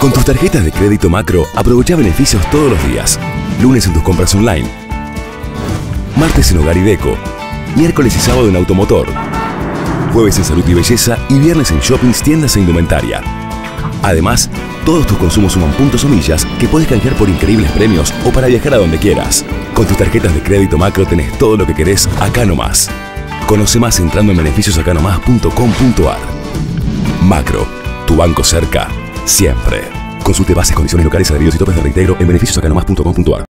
Con tus tarjetas de crédito macro, aprovecha beneficios todos los días. Lunes en tus compras online. Martes en Hogar y Deco. Miércoles y sábado en Automotor. Jueves en Salud y Belleza y viernes en shoppings, tiendas e indumentaria. Además, todos tus consumos suman puntos o millas que puedes canjear por increíbles premios o para viajar a donde quieras. Con tus tarjetas de crédito macro tenés todo lo que querés acá nomás. Conoce más entrando en beneficiosacanomas.com.ar. Macro, tu banco cerca, siempre. Consulte bases, condiciones locales, adheridos y topes de reintegro en beneficiosacanomas.com.ar.